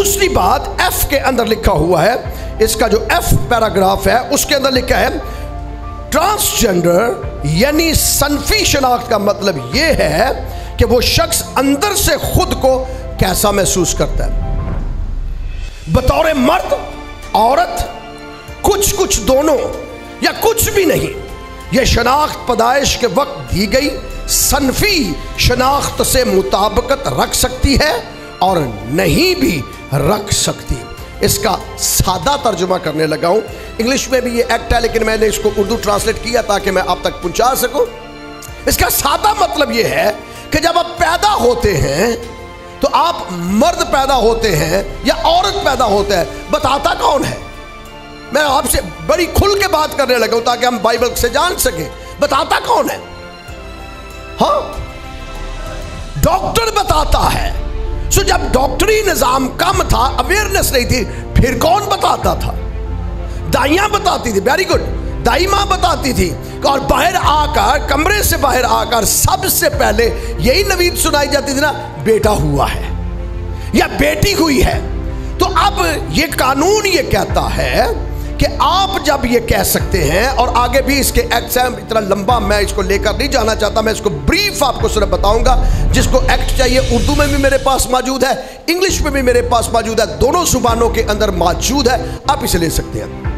दूसरी बात एफ़ के अंदर लिखा हुआ है। इसका जो एफ़ पैराग्राफ है, उसके अंदर लिखा है ट्रांसजेंडर यानी सनफी शनाख्त का मतलब यह है कि वो शख्स अंदर से खुद को कैसा महसूस करता है। बतौर मर्द, औरत कुछ कुछ दोनों, या कुछ भी नहीं यह शनाख्त पैदाइश के वक्त दी गई सनफी शनाख्त से मुताबकत रख सकती है और नहीं भी रख सकती। इसका सादा तर्जुमा करने लगा हूँ। इंग्लिश में भी ये एक्ट है, लेकिन मैंने इसको उर्दू ट्रांसलेट किया ताकि मैं आप तक पहुँचा सकूँ। इसका सादा मतलब यह है कि जब आप पैदा होते हैं तो आप मर्द पैदा होते हैं या औरत पैदा होते हैं। बताता कौन है? मैं आपसे बड़ी खुल के बात करने लगा हूँ ताकि हम बाइबल से जान सके। बताता कौन है? हाँ? डॉक्टर बताता है। सो जब डॉक्टरी निज़ाम कम था अवेयरनेस नहीं थी, फिर कौन बताता था? दाइयाँ बताती थी वेरी गुड दाई माँ बताती थी और बाहर आकर, कमरे से बाहर आकर, सबसे पहले यही नवीद सुनाई जाती थी ना, बेटा हुआ है, या बेटी हुई है। तो अब ये कानून ये कहता है कि आप जब ये कह सकते हैं और आगे भी इसके एग्ज़ाम इतना लंबा मैं इसको लेकर नहीं जाना चाहता, मैं इसको ब्रीफ आपको सिर्फ़ बताऊँगा, जिसको एक्ट चाहिए उर्दू में भी मेरे पास मौजूद है इंग्लिश में भी मेरे पास मौजूद है, दोनों जुबानों के अंदर मौजूद है, आप इसे ले सकते हैं।